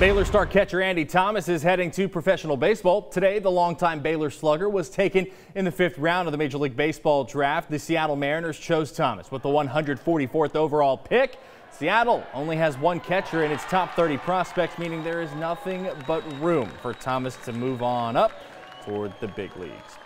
Baylor star catcher Andy Thomas is heading to professional baseball. Today, the longtime Baylor slugger was taken in the fifth round of the Major League Baseball draft. The Seattle Mariners chose Thomas with the 144th overall pick. Seattle only has one catcher in its top 30 prospects, meaning there is nothing but room for Thomas to move on up toward the big leagues.